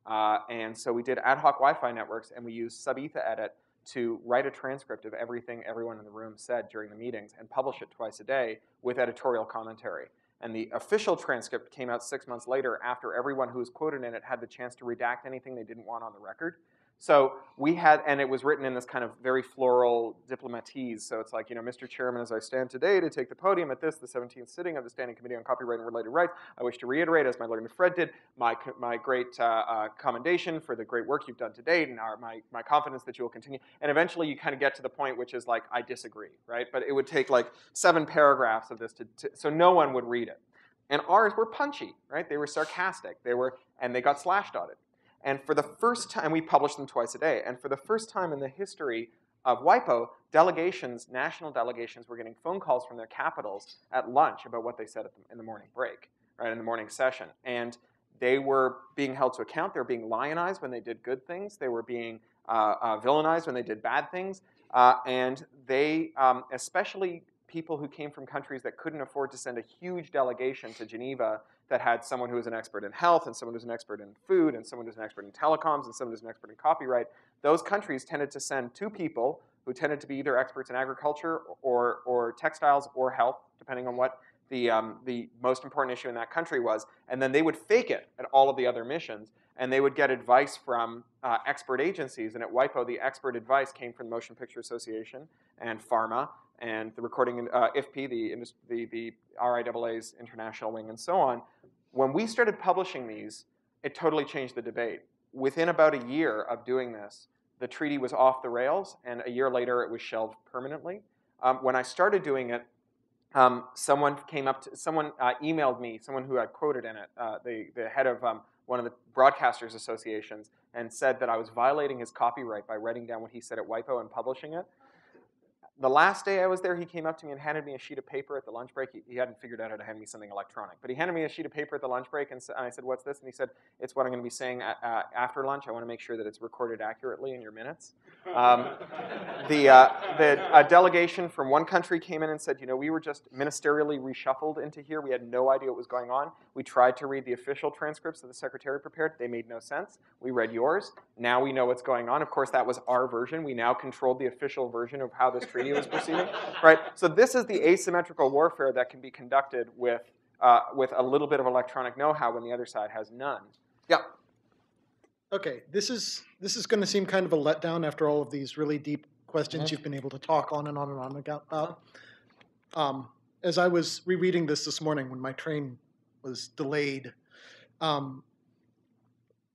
Uh, and so we did ad hoc Wi-Fi networks, and we used SubEthaEdit to write a transcript of everything everyone in the room said during the meetings and publish it twice a day with editorial commentary. And the official transcript came out six months later after everyone who was quoted in it had the chance to redact anything they didn't want on the record. So we had, and it was written in this kind of very floral diplomatese. So it's like, you know, Mr. Chairman, as I stand today to take the podium at this, the 17th sitting of the Standing Committee on Copyright and Related Rights, I wish to reiterate, as my learned Fred did, my, my great uh, uh, commendation for the great work you've done to date and our, my, my confidence that you will continue. And eventually you kind of get to the point which is like, I disagree, right? But it would take like seven paragraphs of this to, to so no one would read it. And ours were punchy, right? They were sarcastic. They were, and they got slashed on it. And for the first time, we publish them twice a day. And for the first time in the history of WIPO, delegations, national delegations, were getting phone calls from their capitals at lunch about what they said the, in the morning break, right, in the morning session. And they were being held to account. They were being lionized when they did good things. They were being uh, uh, villainized when they did bad things. Uh, and they, um, especially people who came from countries that couldn't afford to send a huge delegation to Geneva that had someone who was an expert in health and someone who's an expert in food and someone who's an expert in telecoms and someone who's an expert in copyright, those countries tended to send two people who tended to be either experts in agriculture or, or textiles or health, depending on what the, um, the most important issue in that country was. And then they would fake it at all of the other missions. And they would get advice from uh, expert agencies. And at WIPO, the expert advice came from the Motion Picture Association and PhRMA and the recording uh, IFPI, the, the, the RIAA's international wing, and so on. When we started publishing these, it totally changed the debate. Within about a year of doing this, the treaty was off the rails, and a year later it was shelved permanently. Um, when I started doing it, um, someone came up to, someone uh, emailed me, someone who had quoted in it, uh, the, the head of um, one of the broadcasters associations, and said that I was violating his copyright by writing down what he said at WIPO and publishing it the last day I was there, he came up to me and handed me a sheet of paper at the lunch break. He, he hadn't figured out how to hand me something electronic, but he handed me a sheet of paper at the lunch break, and, and I said, "What's this?" And he said, "It's what I'm going to be saying at, uh, after lunch. I want to make sure that it's recorded accurately in your minutes." Um, the uh, the delegation from one country came in and said, "You know, we were just ministerially reshuffled into here. We had no idea what was going on. We tried to read the official transcripts that the secretary prepared. They made no sense. We read yours. Now we know what's going on. Of course, that was our version. We now controlled the official version of how this treaty was proceeding, right? So this is the asymmetrical warfare that can be conducted with, uh, with a little bit of electronic know-how when the other side has none. Yeah. Okay, this is this is going to seem kind of a letdown after all of these really deep questions mm-hmm. you've been able to talk on and on and on about. Um, as I was rereading this this morning when my train was delayed, um,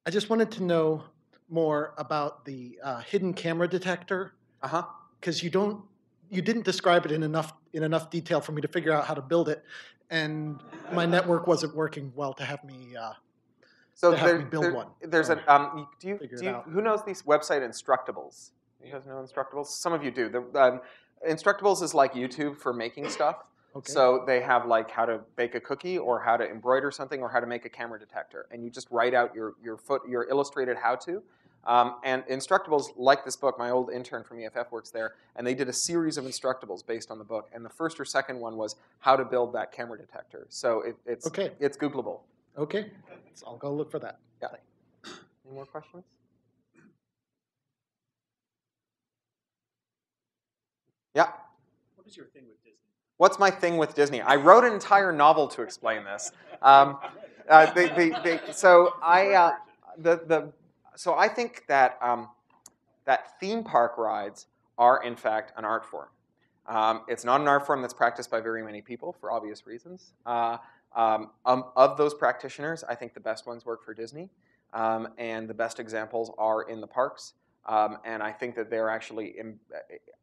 I just wanted to know more about the uh, hidden camera detector Uh huh. because you don't you didn't describe it in enough in enough detail for me to figure out how to build it, and my network wasn't working well to have me. Uh, So to have there, me build there- one. there's an um. Do you, do you who knows these website Instructables? You guys know Instructables? Some of you do. The, um, Instructables is like YouTube for making stuff. okay. So they have like how to bake a cookie or how to embroider something or how to make a camera detector, and you just write out your your foot your illustrated how to. Um, and Instructables, like this book, my old intern from EFF works there, and they did a series of Instructables based on the book. And the first or second one was how to build that camera detector. So it, it's Okay. it's Googleable. okay, so I'll go look for that. Any more questions? Yeah. What is your thing with Disney? What's my thing with Disney? I wrote an entire novel to explain this. Um, uh, the, the, the, so I uh, the, the so I think that um, that theme park rides are in fact an art form. Um, it's not an art form that's practiced by very many people for obvious reasons. Uh, um, um, of those practitioners, I think the best ones work for Disney, um, and the best examples are in the parks. Um, and I think that they're actually, in,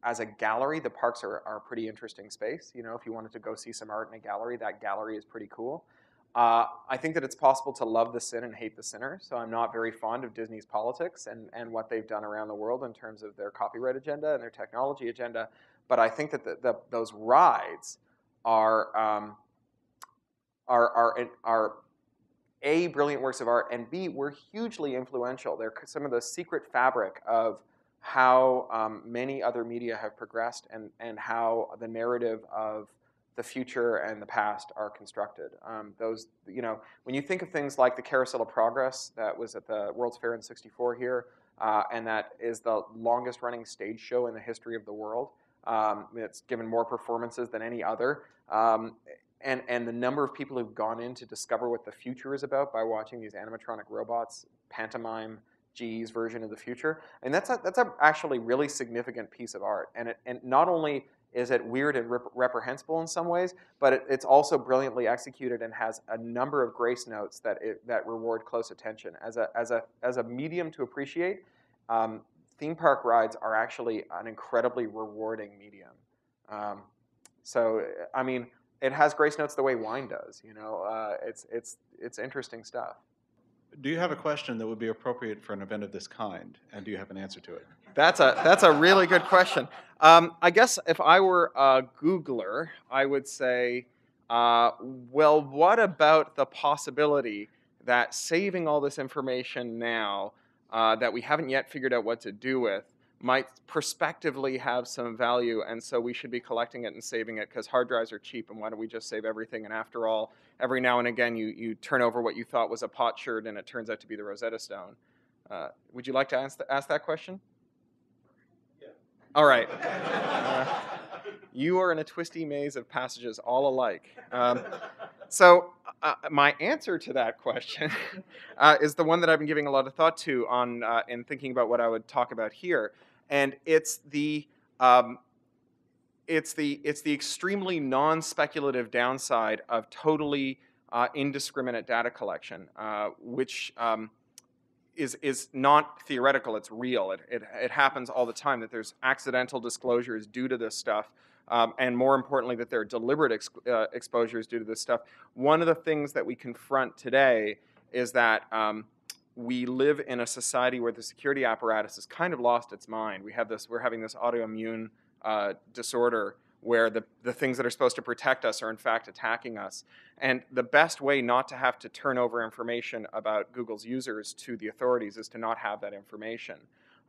as a gallery, the parks are, are a pretty interesting space. You know, if you wanted to go see some art in a gallery, that gallery is pretty cool. Uh, I think that it's possible to love the sin and hate the sinner. So I'm not very fond of Disney's politics and, and what they've done around the world in terms of their copyright agenda and their technology agenda. But I think that the, the, those rides are, um, are, are, are a brilliant works of art and b were hugely influential they're some of the secret fabric of how um, many other media have progressed and, and how the narrative of the future and the past are constructed um, those you know when you think of things like the carousel of progress that was at the world's fair in 64 here uh, and that is the longest running stage show in the history of the world um, it's given more performances than any other um, and and the number of people who've gone in to discover what the future is about by watching these animatronic robots pantomime GE's version of the future, and that's a, that's a actually really significant piece of art. And it and not only is it weird and rep- reprehensible in some ways, but it, it's also brilliantly executed and has a number of grace notes that it, that reward close attention as a as a as a medium to appreciate. Um, theme park rides are actually an incredibly rewarding medium. Um, so I mean it has grace notes the way wine does. You know, uh, it's it's it's interesting stuff. Do you have a question that would be appropriate for an event of this kind, and do you have an answer to it? That's a that's a really good question. Um, I guess if I were a Googler, I would say, uh, well, what about the possibility that saving all this information now uh, that we haven't yet figured out what to do with might prospectively have some value, and so we should be collecting it and saving it because hard drives are cheap, and why don't we just save everything? And after all, every now and again you, you turn over what you thought was a pot potsherd, and it turns out to be the Rosetta Stone. Uh, would you like to ask, ask that question? Yeah. All right. Uh, you are in a twisty maze of passages all alike. Um, so, uh, my answer to that question uh, is the one that I've been giving a lot of thought to on uh, in thinking about what I would talk about here, and it's the um, it's the it's the extremely non-speculative downside of totally uh, indiscriminate data collection, uh, which um, is is not theoretical. It's real. It, it it happens all the time that there's accidental disclosures due to this stuff. Um, and more importantly, that there are deliberate ex- uh, exposures due to this stuff. One of the things that we confront today is that um, we live in a society where the security apparatus has kind of lost its mind. We have this, we're having this autoimmune uh, disorder where the, the things that are supposed to protect us are in fact attacking us. And the best way not to have to turn over information about Google's users to the authorities is to not have that information.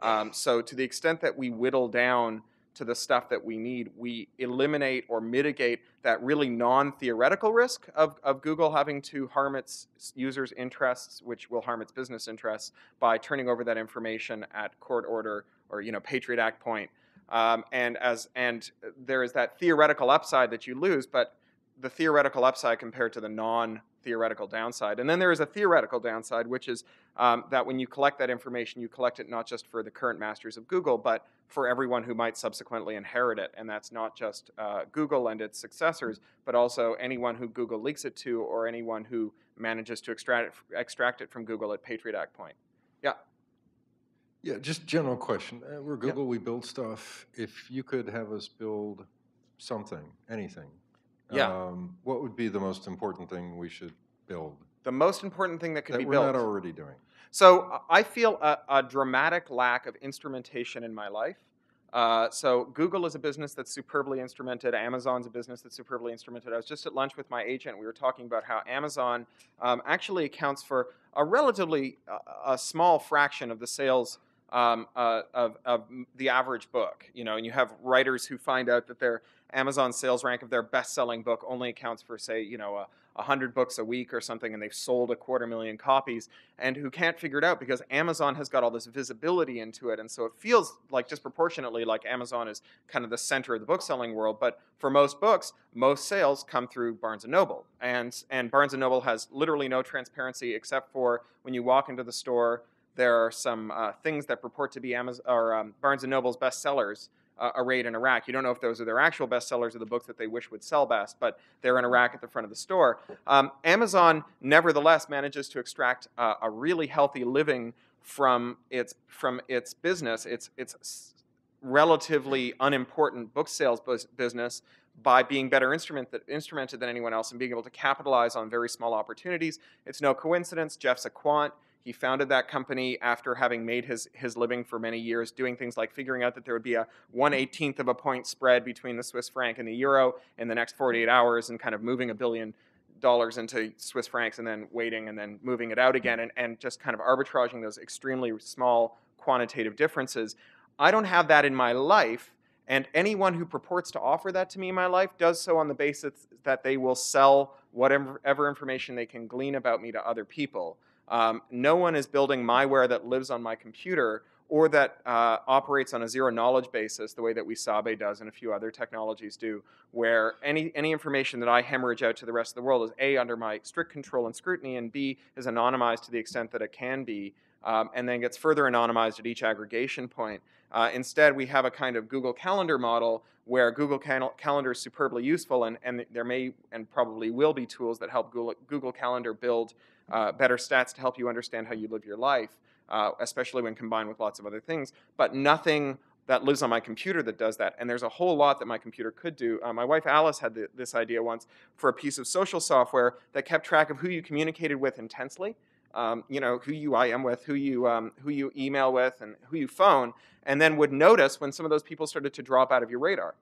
Um, so to the extent that we whittle down to the stuff that we need, we eliminate or mitigate that really non-theoretical risk of, of Google having to harm its users' interests, which will harm its business interests, by turning over that information at court order or you know Patriot Act point. Um, and as and there is that theoretical upside that you lose, but the theoretical upside compared to the non-theoretical downside. And then there is a theoretical downside, which is um, that when you collect that information, you collect it not just for the current masters of Google, but for everyone who might subsequently inherit it. And that's not just uh, Google and its successors, but also anyone who Google leaks it to or anyone who manages to extract it, extract it from Google at Patriot Act point. Yeah. Yeah, just general question. Uh, we're Google, we build stuff. If you could have us build something, anything, Yeah. um, what would be the most important thing we should build The most important thing that could that be we're built. not already doing? So uh, I feel a, a dramatic lack of instrumentation in my life. Uh, so Google is a business that's superbly instrumented. Amazon's a business that's superbly instrumented. I was just at lunch with my agent. We were talking about how Amazon um, actually accounts for a relatively uh, a small fraction of the sales um, uh, of, of the average book. You know, and you have writers who find out that their Amazon sales rank of their best-selling book only accounts for, say, you know, a, a hundred books a week or something, and they've sold a quarter million copies, and who can't figure it out because Amazon has got all this visibility into it, and so it feels like disproportionately like Amazon is kind of the center of the book-selling world. But for most books, most sales come through Barnes and Noble, and and Barnes and Noble has literally no transparency except for when you walk into the store. There are some uh, things that purport to be Amazon or um, Barnes and Noble's bestsellers arrayed in rack. You don't know if those are their actual bestsellers or the books that they wish would sell best, but they're in rack at the front of the store. Um, Amazon, nevertheless, manages to extract uh, a really healthy living from its from its business. Its its relatively unimportant book sales business by being better instrument that, instrumented than anyone else and being able to capitalize on very small opportunities. It's no coincidence. Jeff's a quant. He founded that company after having made his, his living for many years doing things like figuring out that there would be a 1 18th of a point spread between the Swiss franc and the euro in the next 48 hours and kind of moving a billion dollars into Swiss francs and then waiting and then moving it out again and, and just kind of arbitraging those extremely small quantitative differences. I don't have that in my life. And anyone who purports to offer that to me in my life does so on the basis that they will sell whatever information they can glean about me to other people. Um, no one is building myware that lives on my computer or that uh, operates on a zero knowledge basis, the way that Wesabe does and a few other technologies do, where any, any information that I hemorrhage out to the rest of the world is A, under my strict control and scrutiny, and B, is anonymized to the extent that it can be, um, and then gets further anonymized at each aggregation point. Uh, instead, we have a kind of Google Calendar model where Google Cal- Calendar is superbly useful, and, and there may and probably will be tools that help Google, Google Calendar build uh, better stats to help you understand how you live your life, uh, especially when combined with lots of other things. But nothing that lives on my computer that does that. And there's a whole lot that my computer could do. Uh, my wife Alice had the, this idea once for a piece of social software that kept track of who you communicated with intensely. Um, you know who you IM with, who you um, who you email with, and who you phone, and then would notice when some of those people started to drop out of your radar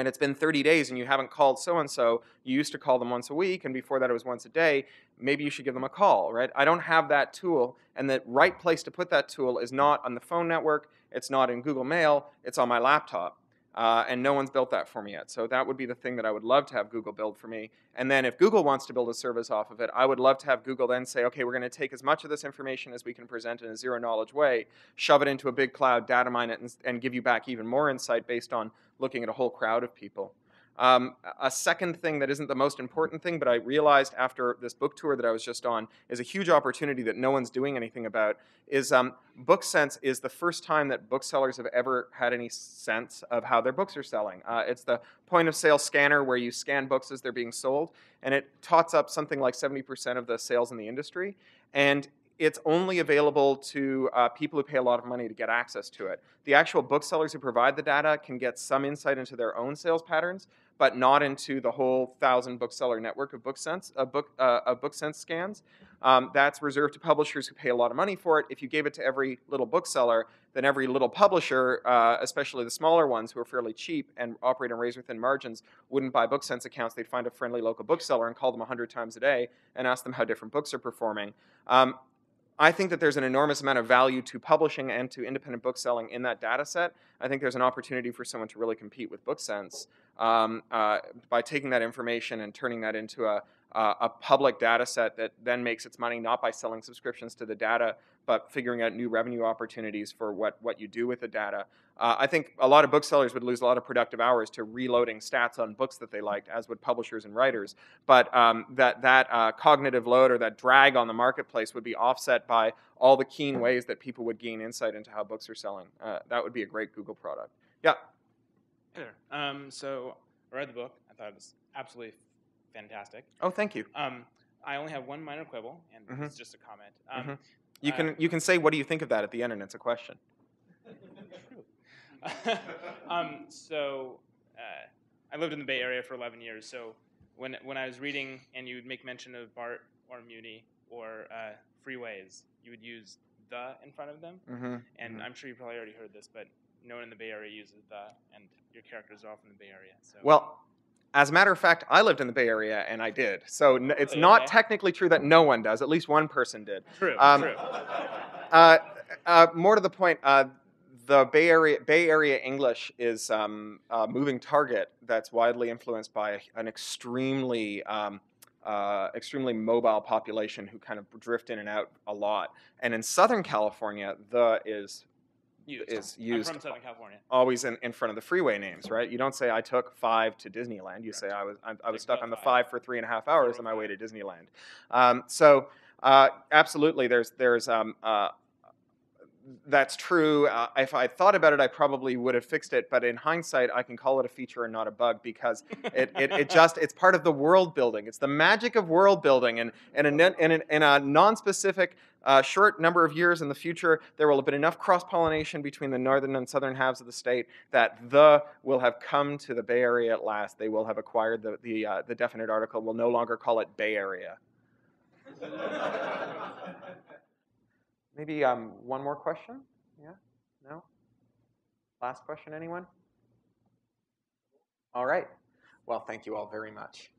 and it's been 30 days and you haven't called so and so, you used to call them once a week, and before that it was once a day, maybe you should give them a call, right? I don't have that tool, and the right place to put that tool is not on the phone network, it's not in Google Mail, it's on my laptop. Uh, and no one's built that for me yet. So that would be the thing that I would love to have Google build for me. And then if Google wants to build a service off of it, I would love to have Google then say, okay, we're going to take as much of this information as we can present in a zero knowledge way, shove it into a big cloud, data mine it, and, and give you back even more insight based on looking at a whole crowd of people. Um, a second thing that isn't the most important thing, but I realized after this book tour that I was just on, is a huge opportunity that no one's doing anything about, is um, BookSense is the first time that booksellers have ever had any sense of how their books are selling. Uh, it's the point of sale scanner where you scan books as they're being sold, and it tots up something like 70% of the sales in the industry. And it's only available to uh, people who pay a lot of money to get access to it. The actual booksellers who provide the data can get some insight into their own sales patterns, but not into the whole thousand bookseller network of BookSense, uh, book, uh, of BookSense scans. Um, that's reserved to publishers who pay a lot of money for it. If you gave it to every little bookseller, then every little publisher, uh, especially the smaller ones who are fairly cheap and operate on razor thin margins, wouldn't buy BookSense accounts. They'd find a friendly local bookseller and call them 100 times a day and ask them how different books are performing. Um, I think that there's an enormous amount of value to publishing and to independent book selling in that data set. I think there's an opportunity for someone to really compete with BookSense um, uh, by taking that information and turning that into a, uh, a public data set that then makes its money not by selling subscriptions to the data, but figuring out new revenue opportunities for what, what you do with the data. Uh, I think a lot of booksellers would lose a lot of productive hours to reloading stats on books that they liked, as would publishers and writers. But um, that, that uh, cognitive load or that drag on the marketplace would be offset by all the keen ways that people would gain insight into how books are selling. Uh, that would be a great Google product. Yeah. Um, so I read the book. I thought it was absolutely fantastic. Oh, thank you. Um, I only have one minor quibble, and Mhm. it's just a comment. Um, Mhm. You Uh, can you can say what do you think of that at the end, and it's a question. um, so uh, I lived in the Bay Area for 11 years. So when when I was reading and you would make mention of BART or Muni or uh, freeways, you would use the in front of them. Mhm, And mhm. I'm sure you probably already heard this, but no one in the Bay Area uses the, and your characters are all from the Bay Area. So Well, as a matter of fact, I lived in the Bay Area, and I did. So n- it's not Okay. technically true that no one does. At least one person did. true, um, true. Uh, uh, more to the point, uh, the Bay Area Bay Area English is um, a moving target that's widely influenced by an extremely um, uh, extremely mobile population who kind of drift in and out a lot. And in Southern California, the is Used. is I'm used from Southern California. always in, in front of the freeway names, right? You don't say I took five to Disneyland. You say I was I, I was stuck on the five. five for three and a half hours on my way to Disneyland. Um, so uh, absolutely, there's there's um, uh, that's true. Uh, if I thought about it, I probably would have fixed it. But in hindsight, I can call it a feature and not a bug because it, it, it just it's part of the world building. It's the magic of world building, and and in, in a non-specific uh, short number of years in the future, there will have been enough cross-pollination between the northern and southern halves of the state that the will have come to the Bay Area at last. They will have acquired the the, uh, the definite article. We'll no longer call it Bay Area. Maybe um, one more question? Yeah? No? Last question, anyone? All right. Well, thank you all very much.